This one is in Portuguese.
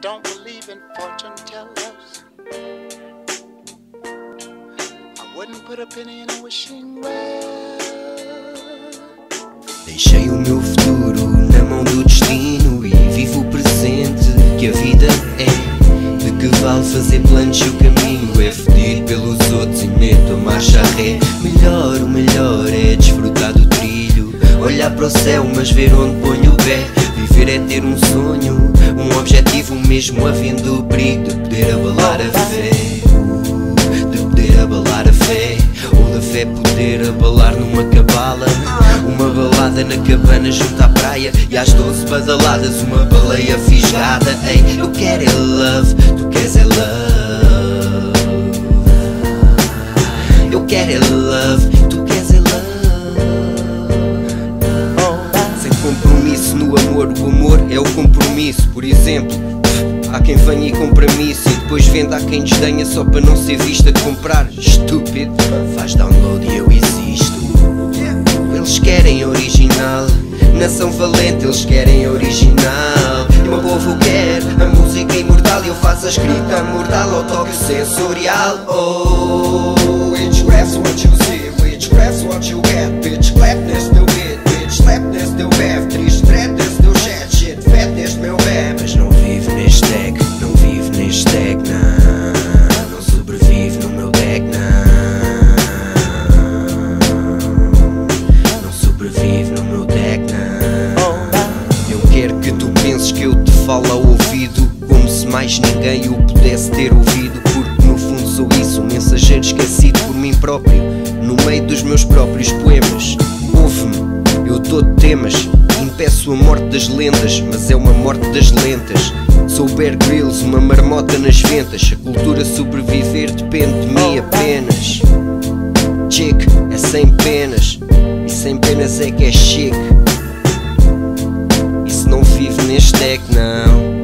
don't believe in fortune tellers. I wouldn't put a penny in a wishing well. Deixei o meu futuro na mão do destino e vivo o presente que a vida é. De que vale fazer planos se o caminho é fedido pelos outros e meto a marcha ré? Melhor, o melhor é desfrutar do trilho. Olhar para o céu, mas ver onde ponho o pé. Viver é ter um sonho, um objetivo mesmo havendo o perigo de poder abalar a fé. De poder abalar a fé, ou da fé poder abalar numa cabala. Uma balada na cabana junto à praia E às doze badaladas uma baleia fisgada Ei, eu quero é love, tu queres é love Por exemplo, Há quem venha e compromisso E depois venda a quem desdenha só para não ser vista de comprar. Estúpido, faz download e eu existo. Eles querem original. Nação valente, eles querem original. E o meu povo quer a música imortal. E eu faço a escrita mortal ao toque sensorial. Oh, witchcraft's what you see Witchcraft's what you get mais ninguém o pudesse ter ouvido Porque no fundo sou isso, um mensageiro esquecido por mim próprio No meio dos meus próprios poemas. Ouve-me, eu dou temas Impeço a morte das lendas, mas é uma morte das lentas. Sou Bear Grylls, uma marmota nas ventas A cultura sobreviver depende de mim apenas. Chick é sem penas E sem penas é que é chique. E se não vive neste deck, não